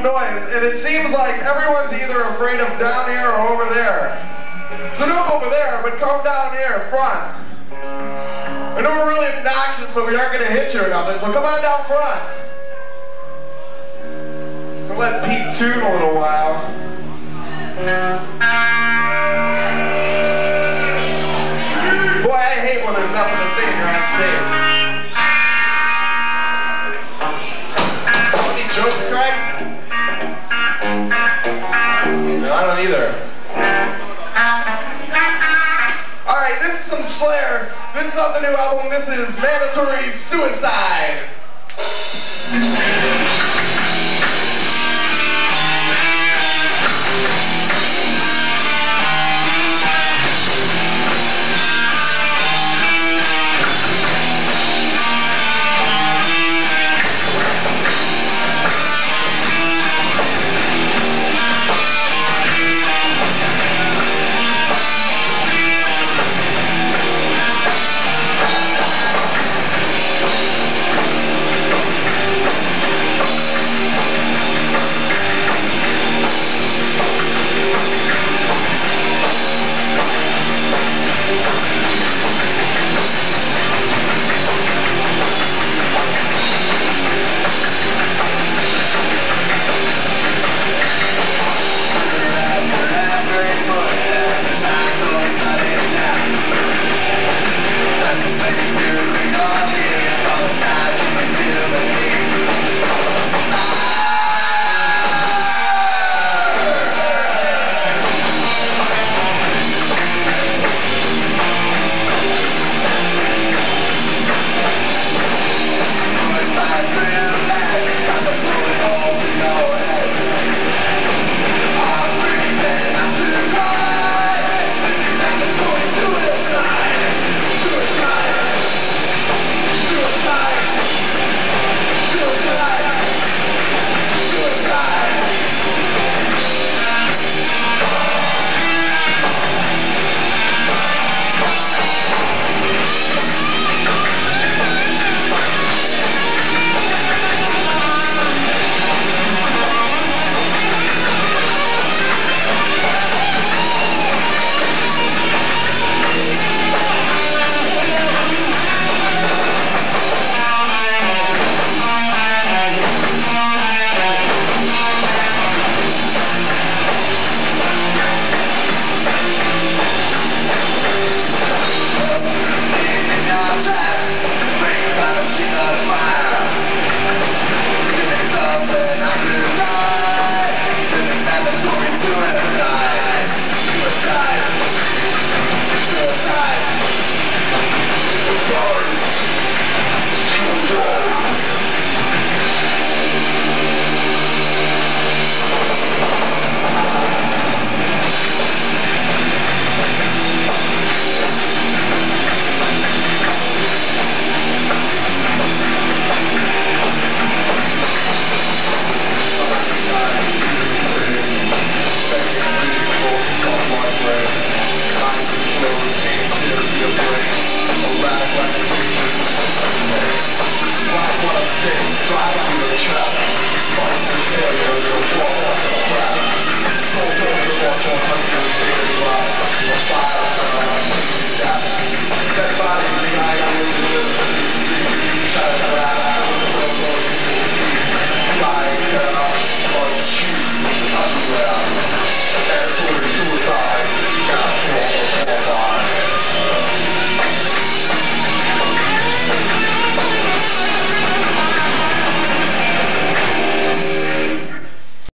noise, and it seems like everyone's either afraid of down here or over there. So don't over there, but come down here front. I know we're really obnoxious, but we aren't going to hit you or nothing, so come on down front. We'll let Pete tune a little while. Boy, I hate when there's nothing to and you're on stage. Any jokes, Craig? Either. Alright, this is some Slayer. This is off the new album. This is Mandatory Suicide. から